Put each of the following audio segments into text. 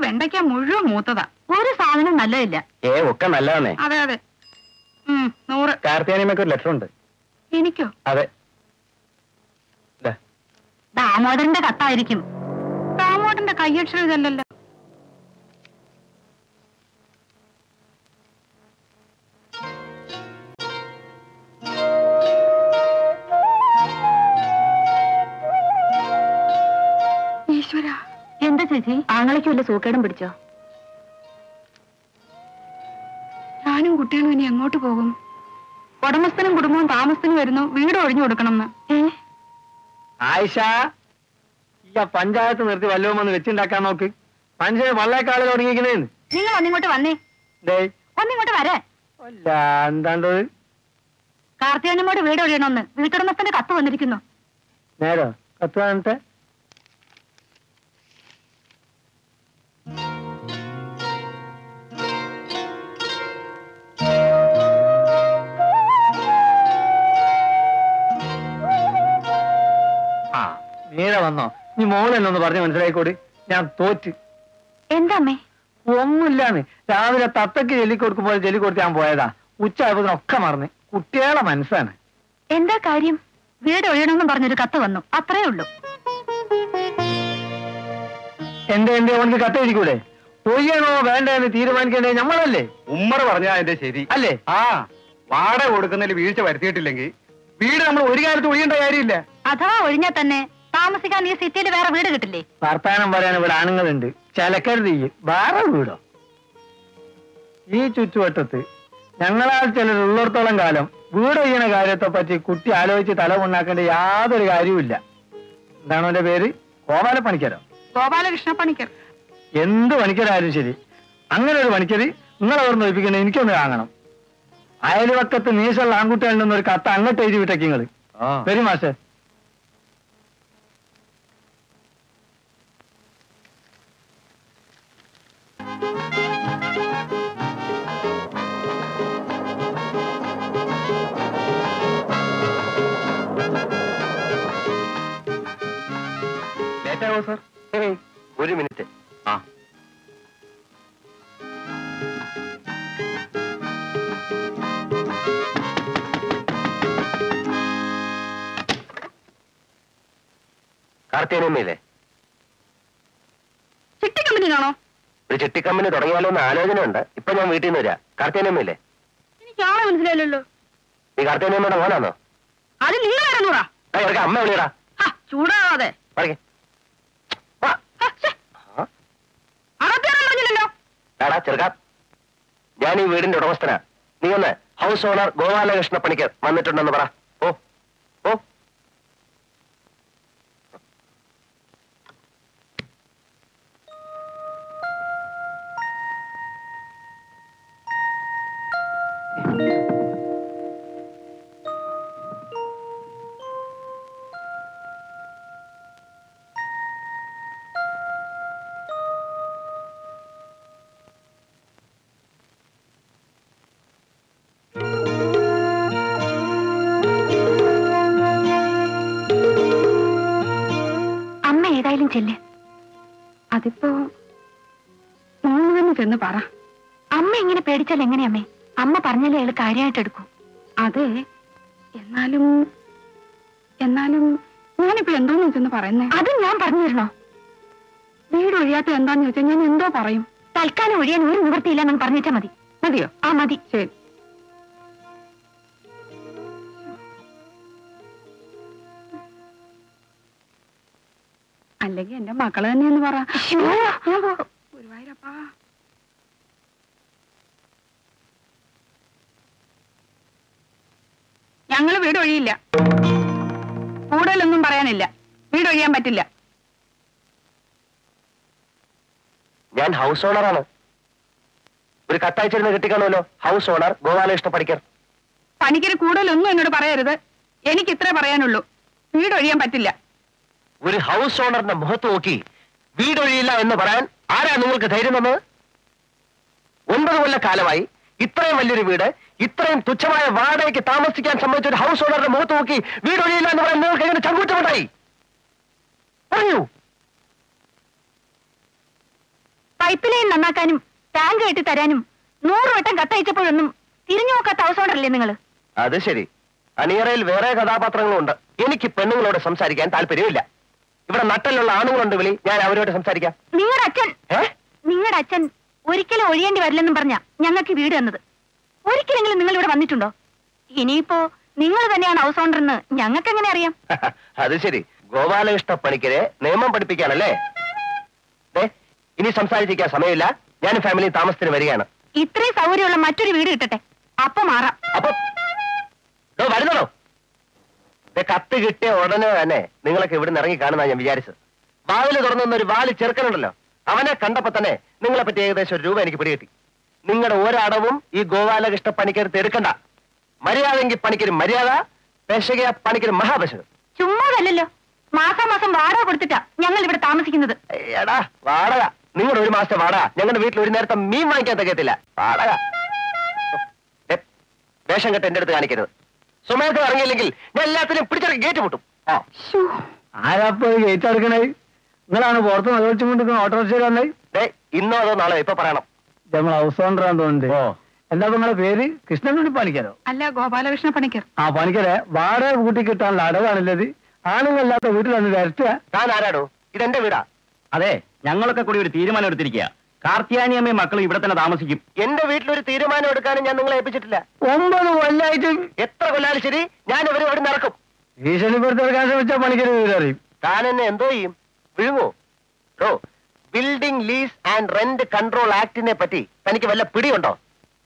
വെണ്ടയ്ക്ക മുഴുവൻ മൂത്തതാ. ഒരു സാധനം നല്ലതില്ല. ഏ ഒക്കെ നല്ലതാണേ അതെ അതെ. ഉം, നൂറ്. കാർത്തിയാനിയമ്മക്ക് ഒരു ലെറ്റർ ഉണ്ട്. എനിക്കോ? അതെ. ദാ, ദാമോദരന്റെ കത്തായിരിക്കും. ദാമോദരന്റെ കയ്യക്ഷരം ഇതല്ലല്ലോ. ഈശ്വര. എന്താ ചേച്ചി? ആങ്ങളയ്ക്ക് വല്ല സൂക്കേടും പിടിച്ചോ? ഞാനും കുട്ടികളും ഇനി എങ്ങോട്ട് പോകും? ഉടമസ്ഥനും കുടുംബവും താമസത്തിന് വരുന്നു വീട് ഒഴിഞ്ഞു കൊടുക്കണമെന്ന്. ഏ? ആയിഷ ഈ പഞ്ചായത്ത് നിർത്തി വല്ലതും വന്ന് വെച്ചുണ്ടാക്കാൻ നോക്ക്. പഞ്ചായത്ത് വള്ളേക്കാളിൽ തുടങ്ങിയിരിക്കുന്നേന്ന് നിങ്ങൾ ഒന്നിങ്ങോട്ട് വന്നേ. ഒന്നിങ്ങോട്ട് വരേ. അല്ല എന്താണ്ടത്? കാർത്തികനോട് വീട് ഒഴിയണമെന്ന് വീട്ടുടമസ്ഥന്റെ കത്ത് വന്നിരിക്കുന്നു. നേരോ? കത്ത് കാണട്ടെ വന്നോ പറഞ്ഞു മനസ്സിലായിക്കോടി. ഞാൻ തോറ്റ്. എന്താ അമ്മേ ഒന്നുമില്ലാന്ന്. രാവിലെ തത്തക്ക് ജെല്ലി കൊടുക്കുമ്പോൾ ജെല്ലി കൊടുത്ത് ഞാൻ പോയതാ. ഉച്ച ഒക്കെ മറന്ന്. കുട്ടികളെ മനസ്സാണ്. എന്താ കാര്യം? വീട് ഒഴിയണമെന്ന് പറഞ്ഞൊരു കത്ത് വന്നു. അത്രേ ഉള്ളൂ. എന്റെ എന്റെ ഓണിക്ക് കത്തെഴുതിക്കൂടെ ഒഴിയണോ വേണ്ട എന്ന് തീരുമാനിക്കേണ്ടത് നമ്മളല്ലേ ഉമ്മർ പറഞ്ഞാ അതിന്റെ ശരി. അല്ലേ? ആ വാടക കൊടുക്കുന്നതിൽ വീഴ്ച വരുത്തിയിട്ടില്ലെങ്കിൽ വീട് നമ്മൾ ഒരു കാലത്ത് ഒഴിയേണ്ട കാര്യമില്ല. അഥവാ ഒഴിഞ്ഞാൽ തന്നെ താമസിക്കാൻ ഈ സിറ്റിയിൽ വേറെ വീട് കിട്ടില്ലേ? വർത്താനം പറയാൻ ഇവിടെ ആണുങ്ങളുണ്ട്. ചിലക്കരുത് വേറെ വീടോ? ഈ ചുറ്റുവട്ടത്ത് ഞങ്ങളാൽ ചിലർ ഉള്ളിടത്തോളം കാലം വീട് ചെയ്യണ കാര്യത്തെ പറ്റി കുട്ടി ആലോചിച്ച് തല ഉണ്ടാക്കേണ്ട യാതൊരു കാര്യവുമില്ല. എന്താണ് എന്റെ പേര്? ഗോപാല പണിക്കരോ? ഗോപാലകൃഷ്ണ പണിക്കർ. എന്ത് പണിക്കരായാലും ശരി. അങ്ങനെ ഒരു പണിക്കര് നിങ്ങളെ ഓർമ്മ ഒഴിപ്പിക്കണേ എനിക്കൊന്ന് വാങ്ങണം. അയൽവക്കത്ത് നീശുള്ള ആൺകുട്ടികളിൽ നിന്നൊരു കത്ത് അങ്ങോട്ട് എഴുതി ശരി നിങ്ങൾ വരും മാഷേ ലേറ്റാവോ സാർ? ഒരു മിനിറ്റ്. ആ. കാർത്തിയനമ്മയില്ലേ ചിട്ടിക്കമ്പനി തുടങ്ങിയാലോ എന്ന് ആലോചനയുണ്ട്. ഇപ്പൊ ഞാൻ വീട്ടിൽ നിന്ന് വരാം. കാർത്തേനമ്മയില്ലേ എനിക്ക് ആളെ മനസ്സിലായില്ലല്ലോ. നീ കാർത്തിയനമ്മയുടെ മോനാണോ അത് നിങ്ങൾ ഇറങ്ങൂറാ ആ, ഇവർക്ക് അമ്മ വിളിയടാ ചൂടാവാതെ. പറയേ എടാ ചെറുക്ക. ഞാൻ ഈ വീടിന്റെ ഉടമസ്ഥനാ. നീ ഒന്ന് ഹൗസ് ഓണർ ഗോപാലകൃഷ്ണ പണിക്കർ വന്നിട്ടുണ്ടെന്ന് പറ. അമ്മ ഏതായാലും അതിപ്പോ മൂന്ന് തന്നെ പറ. അമ്മ ഇങ്ങനെ പേടിച്ചാൽ എങ്ങനെയാ അമ്മേ പറഞ്ഞാലേ അയാൾ കാര്യമായിട്ട് എടുക്കൂ. അതെ. എന്നാലും എന്നാലും ഞാനിപ്പോ എന്തോന്ന് വെച്ചെന്ന് പറയുന്നേ? അത് ഞാൻ പറഞ്ഞു തരണോ? വീട് ഒഴിയാത്ത എന്താന്ന് ചോദിച്ചാൽ ഞാൻ എന്തോ പറയും. തൽക്കാലം ഒഴിയാൻ ഒരു നിവൃത്തിയില്ല എന്ന് പറഞ്ഞിട്ടാ മതി. മതിയോ? ആ മതി. ശരി. അല്ലെങ്കിൽ എന്റെ മക്കൾ തന്നെയെന്ന് പറ. ഗുരുവായൂരപ്പാ വീട് ഒഴിയില്ല കൂടുതലൊന്നും പറയാനില്ല. വീട് ഒഴിയാൻ പറ്റില്ല. ഞാൻ ഹൗസ് ഓണറാണ് ഒരു കത്തയച്ചിരുന്ന് കിട്ടിക്കാണുമല്ലോ. House owner Gopalakrishna Panicker. Panicker കൂടുതലൊന്നും എന്നോട് പറയരുത്. എനിക്ക് ഇത്രേ പറയാനുള്ളൂ. വീട് ഒഴിയാൻ പറ്റില്ല. ഒരു ഹൗസ് ഓണറിന്റെ മുഖത്ത് നോക്കി വീടൊഴിയില്ല എന്ന് പറയാൻ ആരാ നിങ്ങൾക്ക് ധൈര്യം തന്നത്? ഒമ്പത് കൊല്ല കാലമായി ഇത്രയും വലിയൊരു വീട് ഇത്രയും തുച്ഛമായ വാടകയ്ക്ക് താമസിക്കാൻ സംബന്ധിച്ച ഒരു ഹൗസ് ഓണറുടെ മുഖത്ത് നോക്കി വീടൊഴിയില്ല എന്ന് പറയാൻ നിങ്ങൾക്ക് എങ്ങനെ ചങ്കൂറ്റമുണ്ടായി? പറഞ്ഞു. പൈപ്പ് ലൈൻ നന്നാക്കാനും ടാങ്ക് കെട്ടി തരാനും നൂറ് വട്ടം കത്തയച്ചപ്പോഴൊന്നും തിരിഞ്ഞു നോക്കാത്ത ഹൗസ് ഓണറല്ലേ നിങ്ങൾ അത് ശരി. അണിയറയിൽ വേറെ കഥാപാത്രങ്ങളുണ്ട്. എനിക്ക് പെണ്ണുങ്ങളോട് സംസാരിക്കാൻ താല്പര്യമില്ല. ഇവിടെ നട്ടലുള്ള ആണുങ്ങളുണ്ട് വിളി. ഞാൻ അവരോട് സംസാരിക്കാം. നിങ്ങളുടെ അച്ഛൻ നിങ്ങളുടെ അച്ഛൻ ഒരിക്കലും ഒഴിയേണ്ടി വരില്ലെന്നും പറഞ്ഞ ഞങ്ങൾക്ക് വീട് തന്നത്. ഒരിക്കലെങ്കിലും നിങ്ങൾ ഇവിടെ വന്നിട്ടുണ്ടോ? ഇനിയിപ്പോ നിങ്ങൾ തന്നെയാണ് ഹൗസ് ഓണർ എന്ന് ഞങ്ങൾക്ക് എങ്ങനെ അറിയാം? അത് ശരി. ഗോപാലകൃഷ്ണ പണിക്കരെ നിയമം പഠിപ്പിക്കാനല്ലേ ഇനി സംസാരിച്ചിരിക്കാൻ സമയമില്ല. ഞാൻ ഫാമിലി താമസത്തിന് വരികയാണ്. ഇത്രയും സൗകര്യമുള്ള മറ്റൊരു വീട് കിട്ടട്ടെ. അപ്പൊ മാറാം. അപ്പൊ വരുന്നതോ? കത്ത് കിട്ടിയ ഉടനെ തന്നെ നിങ്ങളൊക്കെ ഇവിടെ നിന്ന് ഇറങ്ങി കാണുന്ന ഞാൻ വിചാരിച്ചത്. വാവിൽ തുറന്ന ഒരു വാൽ ചെറുക്കനുണ്ടല്ലോ. അവനെ കണ്ടപ്പോ തന്നെ നിങ്ങളെ പറ്റി ഏകദേശം ഒരു രൂപ എനിക്ക് പിടികിട്ടി. നിങ്ങളുടെ ഒരടവും ഈ ഗോപാലകൃഷ്ണ പണിക്കരുത്ത് എടുക്കണ്ട. മര്യാദെങ്കിൽ പണിക്കര് മര്യാദ പേശകയാ പണിക്കര് പണിക്കൊരു ചുമ്മാതല്ലോ മാസം മാസം വാടക കൊടുത്തിട്ടാ ഞങ്ങൾ ഇവിടെ താമസിക്കുന്നത്. എടാ വാടക. നിങ്ങളുടെ ഒരു മാസത്തെ വാടക. ഞങ്ങളുടെ വീട്ടിൽ ഒരു നേരത്തെ മീൻ വാങ്ങിക്കാൻ തികയത്തില്ല വാടക. വേഷം കെട്ട് എന്റെ അടുത്ത് കാണിക്കരുത്. സുമേധം ഇറങ്ങിയില്ലെങ്കിൽ ഞാൻ എല്ലാത്തിനും പിടിച്ചിറക്കി ഗേറ്റ് പൊട്ടും. ആ. ആരാപ്പോ ഗേറ്റ് എടുക്കണേ? നിങ്ങളാണ് പുറത്ത് നിലവിളിച്ചും കൊണ്ടിരിക്കുന്ന ഓട്ടോറിക്ഷയിൽ വന്നേ ഇന്നോ അതോ നാളെ ഇപ്പൊ പറയണം. നമ്മൾ ഹൗസ് ഓണറാന്ന് തോന്നുന്നുണ്ട് എന്താ നിങ്ങളുടെ പേര്? കൃഷ്ണൻ വേണ്ടി പണിക്കരോ? അല്ല ഗോപാലകൃഷ്ണ പണിക്കർ. ആ പണിക്കരെ. വാടക കൂട്ടി കിട്ടാനുള്ള അടവാണല്ലത്. ആണുങ്ങളില്ലാത്ത വീട്ടിൽ വന്ന് വരട്ടുക. താൻ ആരാടോ? ഇതെന്റെ വീടാ. അതെ ഞങ്ങളൊക്കെ കൂടി ഒരു തീരുമാനം എടുത്തിരിക്കുക. കാർത്തിയാനിയമ്മയും മക്കളും ഇവിടെ തന്നെ താമസിക്കും. എന്റെ വീട്ടിൽ ഒരു തീരുമാനം എടുക്കാനും ഞാൻ നിങ്ങളെ ഏൽപ്പിച്ചിട്ടില്ല. ഒമ്പത് കൊല്ലായിട്ട് എത്ര കൊല്ലാലും ശരി ഞാൻ ഇവരെ ഇവിടെ നടക്കും. ഭീഷണിപ്പെടുത്തിയെടുക്കാൻ ശ്രമിച്ചാൽ പണിക്കര് വീടറിയും താൻ എന്നെ എന്തോ ചെയ്യും? വിഴുങ്ങോ? ഓ building lease and rent control ആക്ടിനെ പറ്റി തനിക്ക് വല്ല പിടിയുണ്ടോ?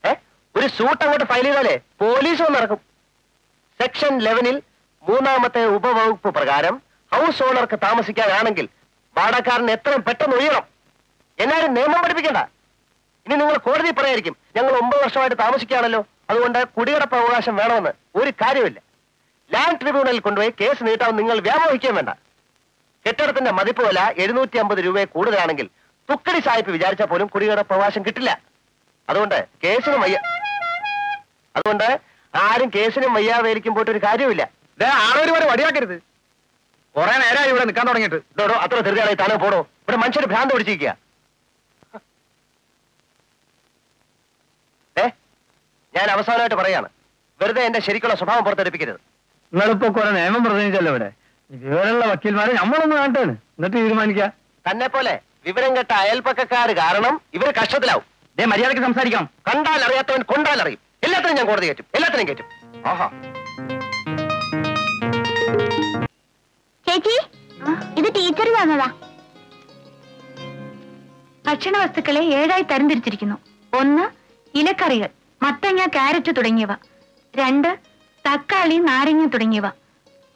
ഏ? ഒരു സൂട്ട് അങ്ങോട്ട് ഫയൽ ചെയ്താലേ പോലീസ് വന്ന് നടക്കും സെക്ഷൻ ലെവനിൽ മൂന്നാമത്തെ ഉപവകുപ്പ് പ്രകാരം ഹൗസ് ഓണർക്ക് താമസിക്കാനാണെങ്കിൽ വാടകക്കാരൻ എത്രയും പെട്ടെന്ന് ഒഴിയണം? എന്നാലും നിയമം പഠിപ്പിക്കണ്ട. ഇനി നിങ്ങൾ കോടതി പറയായിരിക്കും ഞങ്ങൾ ഒമ്പത് വർഷമായിട്ട് താമസിക്കുകയാണല്ലോ അതുകൊണ്ട് കുടിയടപ്പ് അവകാശം വേണമെന്ന്. ഒരു കാര്യമില്ല ലാൻഡ് ട്രിബ്യൂണലിൽ കൊണ്ടുപോയി കേസ് നീട്ടാൻ നിങ്ങൾ വ്യാമോഹിക്കുകയും വേണ്ട. കെട്ടിടത്തിന്റെ മതിപ്പ് വില എഴുന്നൂറ്റി അമ്പത് രൂപയെ കൂടുതലാണെങ്കിൽ തുക്കടി സായിപ്പ് വിചാരിച്ചാൽ പോലും കുടിയുടെ പ്രവാസം കിട്ടില്ല. അതുകൊണ്ട് കേസിന് വയ്യ അതുകൊണ്ട് ആരും കേസിനും വയ്യാവേലിക്കും പോയിട്ട് ഒരു കാര്യമില്ല ആളൊരു വരെ വടിയാക്കരുത്. കുറെ നേരമായി ഇവിടെ നിൽക്കാൻ തുടങ്ങിയിട്ട്. ഇതോടോ അത്ര ധൃതിയാളെ താനോ പോടോ. ഇവിടെ മനുഷ്യർ ഭ്രാന്ത് പിടിച്ചിരിക്കുക ഏ ഞാൻ അവസാനമായിട്ട് പറയാണ്. വെറുതെ എന്റെ ശരിക്കുള്ള സ്വഭാവം പുറത്തെടുപ്പിക്കരുത്. നിങ്ങളിപ്പോ കുറെ നിയമം പ്രസംഗിച്ചല്ലോ ഇവിടെ? വിവരമുള്ള വക്കീൽമാരെ നമ്മളൊന്ന് കാണട്ടെ എന്നിട്ട് തീരുമാനിക്കാം. തന്നെ പോലെ വിവരം കെട്ട അയൽപ്പക്കാർ കാരണം ഇവർ കഷ്ടത്തിലാവും. ദേ മര്യാദയ്ക്ക് സംസാരിക്കണം കണ്ടാൽ അറിയാത്തവൻ കൊണ്ടാൽ അറിയും. എല്ലാത്തിനും ഞാൻ കോടതി കയറ്റും. എല്ലാത്തിനും കയറ്റും. ആഹാ. ചേച്ചി ഇത് ടീച്ചർ തന്നതാ. ഭക്ഷണ വസ്തുക്കളെ ഏഴായി തരംതിരിച്ചിരിക്കുന്നു. ഒന്ന് ഇലക്കറികൾ മത്തങ്ങ ക്യാരറ്റ് തുടങ്ങിയവ. രണ്ട് തക്കാളി നാരങ്ങ തുടങ്ങിയവ.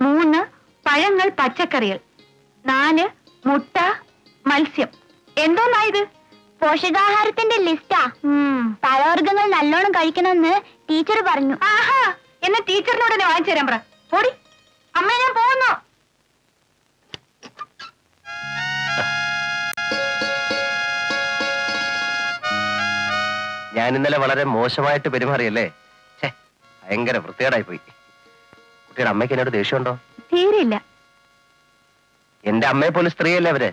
മൂന്ന് പഴങ്ങൾ പച്ചക്കറികൾ. നാല് മുട്ട മത്സ്യം. എന്തോന്നായത്? പോഷകാഹാരത്തിന്റെ ലിസ്റ്റാ. പഴവർഗങ്ങൾ നല്ലോണം കഴിക്കണമെന്ന് ടീച്ചർ പറഞ്ഞു. ആഹാ എന്നെ ടീച്ചറിനോട് തന്നെ വാങ്ങിച്ചു തരാൻ പറ. പോടി അമ്മ ഞാൻ പോകുന്നു. ഞാൻ ഇന്നലെ വളരെ മോശമായിട്ട് പെരുമാറിയല്ലേ? ഭയങ്കര വൃത്തികേടായി പോയി കുട്ടിയുടെ അമ്മയ്ക്ക് എന്നോട് ദേഷ്യമുണ്ടോ? തീരെയില്ല. എന്റെ അമ്മയെ പോലും സ്ത്രീയല്ലേ അവർ?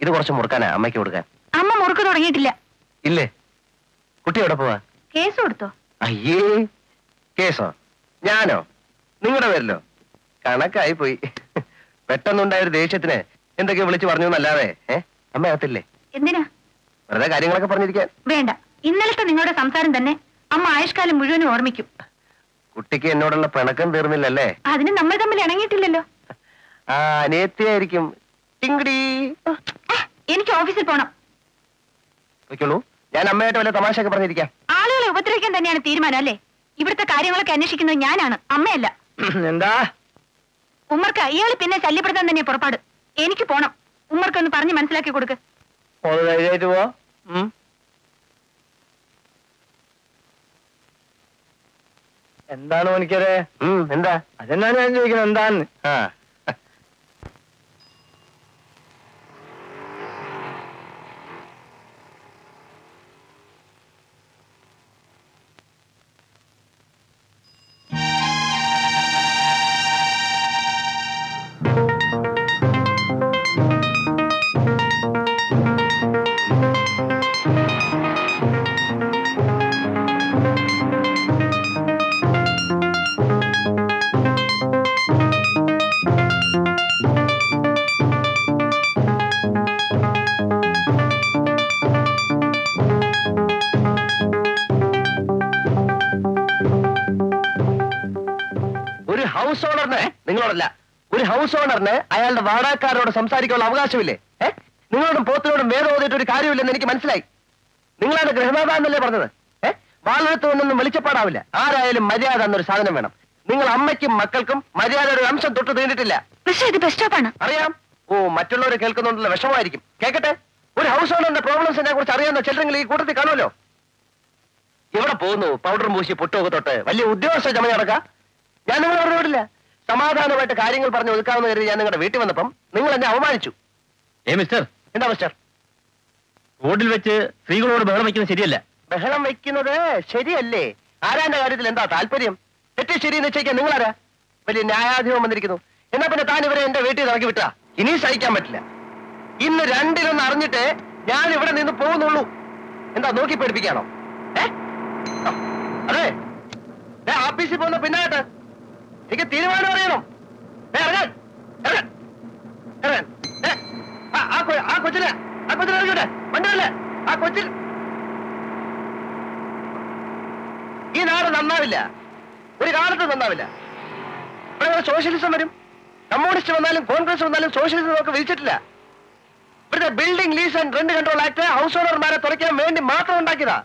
ഇത് കുറച്ച് മുറുക്കാനാ അമ്മയ്ക്ക് കൊടുക്കാൻ. അമ്മ മുറുക്ക് തുടങ്ങിയിട്ടില്ല. ഇല്ലേ? കുട്ടി എവിടെ പോവാ? കേസ് കൊടുത്തോ? അയ്യേ കേസോ? ഞാനോ? നിങ്ങളുടെ പേരിലോ? കണക്കായി പോയി. പെട്ടെന്നുണ്ടായ ഒരു ദേഷ്യത്തിന് എന്തൊക്കെ വിളിച്ചു പറഞ്ഞു എന്നല്ലാതെ ഏ? അമ്മ അകത്തില്ലേ? എന്തിനാ? വെറുതെ കാര്യങ്ങളൊക്കെ പറഞ്ഞിരിക്കാൻ. വേണ്ട. ഇന്നലത്തെ നിങ്ങളുടെ സംസാരം തന്നെ അമ്മ ആയുഷ്കാലം മുഴുവനും ഓർമ്മിക്കും. കുട്ടിക്ക് എന്നോടുള്ള പിണക്കം തീർന്നില്ലല്ലേ? അതിന് നമ്മൾ തമ്മിൽ ഇണങ്ങിയിട്ടില്ലല്ലോ. ആ അനിയത്തിയായിരിക്കും. ടിങ്കിടി. എനിക്ക് ഓഫീസിൽ പോണം. വെക്കുള്ളൂ ഞാൻ അമ്മയായിട്ട് വല്ല തമാശയൊക്കെ പറഞ്ഞിരിക്കാം. ആളുകളെ ഉപദ്രവിക്കാൻ തന്നെയാണ് തീരുമാനം അല്ലേ? ഇവിടുത്തെ കാര്യങ്ങളൊക്കെ അന്വേഷിക്കുന്നത് ഞാനാണ് അമ്മയല്ല. എന്താ? ഉമ്മർക്ക് ഇയാൾ പിന്നെ ശല്യപ്പെടുത്താൻ തന്നെ പുറപ്പാട്. എനിക്ക് പോണം. ഉമ്മർക്ക് ഒന്ന് പറഞ്ഞ് മനസ്സിലാക്കി കൊടുക്ക്. ഓൾ ധൈര്യമായിട്ട് പോ എന്താണ് മണിക്കരെ എന്താ? അതെന്നാണ് ഞാൻ ചോദിക്കുന്നത്? എന്താന്ന്? നിങ്ങളോടല്ല ഒരു ഹൗസ് ഓണറിന് അയാളുടെ വാടകക്കാരോട് സംസാരിക്കാനുള്ള അവകാശമില്ലേ? ഏ? നിങ്ങളോടും പോത്തിനോടും വേറെ ഓതിയിട്ട് ഒരു കാര്യമില്ലെന്ന് എനിക്ക് മനസ്സിലായി. നിങ്ങളാണ് ഗൃഹനാഥ എന്നല്ലേ പറഞ്ഞത്? ഏ? വാളത്ത് ഒന്നും വെളിച്ചപ്പാടാവില്ല. ആരായാലും മര്യാദ എന്നൊരു സാധനം വേണം. നിങ്ങൾ അമ്മയ്ക്കും മക്കൾക്കും മര്യാദ ഒരു അംശം തൊട്ട് തീണ്ടിട്ടില്ല. പക്ഷേ ഇത് ബസ് സ്റ്റോപ്പാണ് അറിയാം. ഓ മറ്റുള്ളവരെ കേൾക്കുന്നുണ്ടല്ലോ വിഷമമായിരിക്കും. കേക്കട്ടെ? ഒരു ഹൗസ് ഓണറിന്റെ പ്രോബ്ലംസിനെ കുറിച്ച് അറിയാവുന്ന ചിലരെങ്കിൽ ഈ കൂട്ടത്തിൽ കാണുമല്ലോ? എവിടെ പോകുന്നു? പൗഡറും പൂശി പൊട്ടുമൊക്കെ തൊട്ട് വലിയ ഉദ്യോഗസ്ഥ ചമഞ്ഞ നടക്കാം? ഞാൻ നിങ്ങളെ പറഞ്ഞു വിടില്ല. സമാധാനമായിട്ട് കാര്യങ്ങൾ പറഞ്ഞ് ഒതുക്കാമെന്ന് കരുതി ഞാൻ നിങ്ങളുടെ വീട്ടിൽ വന്നപ്പം നിങ്ങൾ എന്നെ അവമാനിച്ചു ഏ മിസ്റ്റർ? എന്താ മിസ്റ്റർ? റോഡിൽ വെച്ച് സ്ത്രീകളോട് ബഹളം വയ്ക്കുന്നത് ശരിയല്ല. ബഹളം വെക്കുന്നത് ശരിയല്ലേ? ആരാന്റെ കാര്യത്തിൽ എന്താ താല്പര്യം? തെറ്റ് ശരി നിശ്ചയിക്കാൻ നിങ്ങളാരാ? വലിയ ന്യായാധിപം വന്നിരിക്കുന്നു. എന്നാ പിന്നെ താൻ ഇവരെ എന്റെ വീട്ടിൽ ഇറക്കി വിട്ടാ? ഇനി സഹിക്കാൻ പറ്റില്ല. ഇന്ന് രണ്ടിലൊന്ന് അറിഞ്ഞിട്ട് ഞാൻ ഇവിടെ നിന്ന് പോകുന്നുള്ളൂ. എന്താ നോക്കി പേടിപ്പിക്കാണോ ഏ? അതെ. ആഫീസിൽ പോകുന്ന പിന്നായിട്ട് എനിക്ക് തീരുമാനം അറിയണം. ആ, ഈ നാട് നന്നാവില്ല. ഒരു കാലത്ത് നന്നാവില്ല. ഇവിടെ സോഷ്യലിസം വരും. കമ്മ്യൂണിസ്റ്റ് വന്നാലും കോൺഗ്രസ് വന്നാലും സോഷ്യലിസം നമുക്ക് വിളിച്ചിട്ടില്ല. ഇവിടുത്തെ building lease and rent control act house ഓണർമാരെ തുറയ്ക്കാൻ വേണ്ടി മാത്രം ഉണ്ടാക്കിയതാ.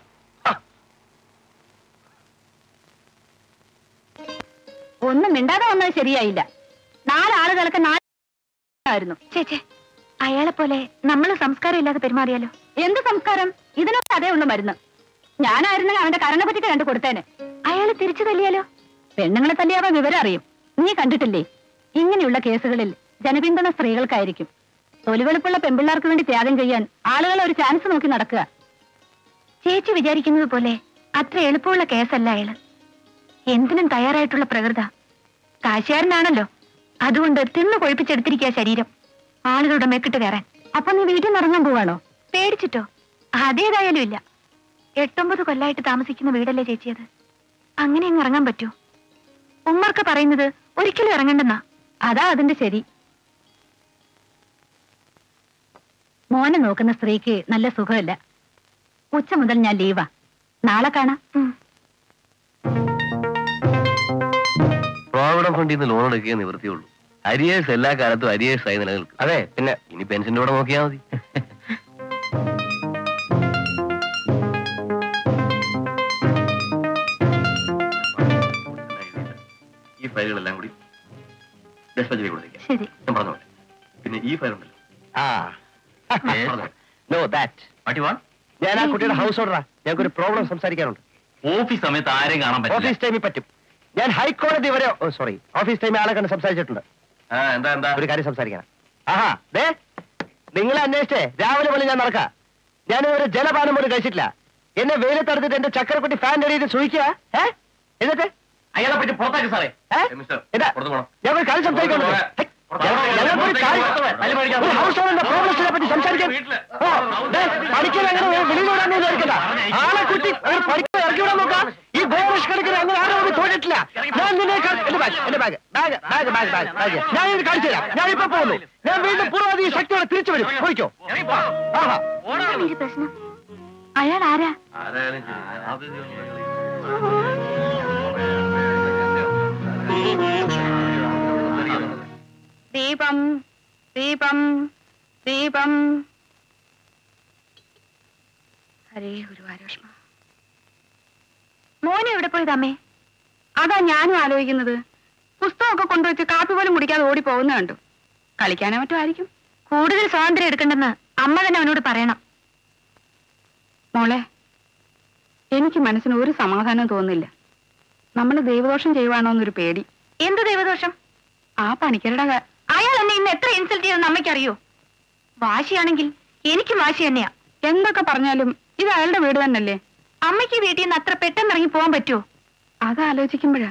ഒന്നും മിണ്ടാതെ വന്നത് ശരിയായില്ല. നാലാളുകൾക്ക് നാലായിരുന്നു ചേച്ചേ അയാളെ പോലെ നമ്മൾ സംസ്കാരം ഇല്ലാതെ പെരുമാറിയാലോ? എന്ത് സംസ്കാരം? ഇതിനൊക്കെ അതേ ഉള്ളു മരുന്ന്. ഞാനായിരുന്നെങ്കിൽ അവന്റെ കരണ പറ്റിട്ട് കണ്ടു കൊടുത്തേനെ. അയാളെ തിരിച്ചു തല്ലിയാലോ? പെണ്ണുങ്ങളെ തല്ലിയാവ വിവരം അറിയും. നീ കണ്ടിട്ടില്ലേ? ഇങ്ങനെയുള്ള കേസുകളിൽ ജനപിന്തുണ സ്ത്രീകൾക്കായിരിക്കും. തൊലിവെളുപ്പുള്ള പെമ്പിള്ളാർക്ക് വേണ്ടി ത്യാഗം ചെയ്യാൻ ആളുകൾ ഒരു ചാൻസ് നോക്കി നടക്കുക. ചേച്ചി വിചാരിക്കുന്നത് പോലെ അത്ര എളുപ്പമുള്ള കേസല്ല അയാൾ. എന്തിനും തയ്യാറായിട്ടുള്ള പ്രകൃത. കാശുകാരനാണല്ലോ. അതുകൊണ്ട് തിന്നു കൊഴിപ്പിച്ചെടുത്തിരിക്കുക ശരീരം. ആളുകളുടെ മെക്കിട്ട് കയറാൻ. അപ്പൊ നീ വീട്ടിൽ നിറങ്ങാൻ ഇറങ്ങാൻ പോവാണോ? പേടിച്ചിട്ടോ? അതേതായാലും ഇല്ല. എട്ടൊമ്പത് കൊല്ലായിട്ട് താമസിക്കുന്ന വീടല്ലേ ചേച്ചിയത്? അങ്ങനെ അങ്ങ് ഇറങ്ങാൻ പറ്റൂ. ഉമ്മർക്ക് പറയുന്നത് ഒരിക്കലും ഇറങ്ങണ്ടെന്നാ. അതാ അതിന്റെ ശരി. മോനെ നോക്കുന്ന സ്ത്രീക്ക് നല്ല സുഖമില്ല. ഉച്ച മുതൽ ഞാൻ ലീവാ. നാളെ കാണാം. പ്രോവിഡന്റ് ഫണ്ടിൽ നിന്ന് ലോൺ എടുക്കുകയെ നിവൃത്തിയുള്ളൂ അരിയേഴ്സ് എല്ലാ കാലത്തും അരിയേഴ്സ് ആയി നിലനിൽക്കും. അതെ പിന്നെ ഇനി പെൻഷന്റെ കൂടെ നോക്കിയാൽ മതി. ഈ ഫയലുകളെല്ലാം കൂടി കൊടുത്തേക്കാം ഞാൻ പറഞ്ഞോട്ടെ. പിന്നെ ഈ ഫയൽ ഉണ്ടല്ലോ. ആ. No that what you want ഞാൻ ആ കുട്ടിയുടെ ഹൗസ് ഓർഡറാ ഞങ്ങൾക്ക് ഒരു പ്രോബ്ലം സംസാരിക്കാനുണ്ട്. ഓഫീസ് സമയത്ത് ആരെയും കാണാൻ പറ്റും ഓഫീസ് ടൈമിൽ പറ്റും. ഞാൻ ഹൈക്കോടതി വരെ സോറി ഓഫീസ് ടൈമിൽ ആളെ കണ്ട് സംസാരിച്ചിട്ടുണ്ട്. ആ, എന്താ എന്താ? ഒരു കാര്യം സംസാരിക്കണം. ആഹാ ദേ നിങ്ങളെ അന്വേഷിച്ചേ രാവിലെ പോലെ ഞാൻ നടക്കാം. ഞാൻ ഒരു ജലപാനം പോലും കഴിച്ചിട്ടില്ല. എന്നെ വെയിലത്തെടുത്തിട്ട് എന്റെ ചക്കരക്കുട്ടി ഫാൻ അടിയിൽ സൂക്ഷിക്കുക ഏ? എന്നിട്ട്? അയാളെ പറ്റി പുറത്താക്കി സാറേ. ഞാൻ ഒരു കാര്യം സംസാരിക്കുന്നു പഠിക്കാൻ അങ്ങനെ ഇറക്കി വിടാൻ നോക്കാം. ഈ ബോറിഷ് കണക്കിന് അങ്ങനെ ആരും ഒന്നും തോന്നിട്ടില്ല ഞാൻ നിന്നെ കാ- എന്റെ ബാഗ് എന്റെ bag bag bag bag bag bag ഞാൻ ഇത് കാണിച്ചു തരാം. ഞാൻ ഇപ്പൊ പോകുന്നു. ഞാൻ വീണ്ടും പൂർവാധി ശക്തിയോടെ തിരിച്ചു വരും. ആഹാ. പ്രശ്നം? അയാൾ ആരാ? ദീപം ദീപം ദീപം. ഹരേ ഗുരുവായൂഷ്മ മോനെ എവിടെ പോയി തമ്മേ അതാ ഞാനും ആലോചിക്കുന്നത്. പുസ്തകമൊക്കെ കൊണ്ടുവച്ച് കാപ്പി പോലും കുടിക്കാതെ ഓടി പോകുന്ന കണ്ടു. കളിക്കാനോ മറ്റോ ആയിരിക്കും കൂടുതൽ സ്വാതന്ത്ര്യം എടുക്കണ്ടെന്ന് അമ്മ തന്നെ അവനോട് പറയണം. മോളെ എനിക്ക് മനസ്സിന് ഒരു സമാധാനം തോന്നുന്നില്ല. നമ്മൾ ദൈവദോഷം ചെയ്യുവാണോ എന്നൊരു പേടി. എന്ത് ദൈവദോഷം? ആ പണിക്കരുടെ അയാൾ എന്നെ ഇന്ന് എത്ര ഇൻസൾട്ട് ചെയ്തെന്ന് അമ്മയ്ക്കറിയോ? വാശിയാണെങ്കിൽ എനിക്കും വാശി തന്നെയാ. എന്തൊക്കെ പറഞ്ഞാലും ഇത് അയാളുടെ വീട് തന്നെയല്ലേ? അമ്മയ്ക്ക് വീട്ടിൽ നിന്ന് അത്ര പെട്ടെന്ന് ഇറങ്ങി പോകാൻ പറ്റുമോ? അത് ആലോചിക്കുമ്പോഴാ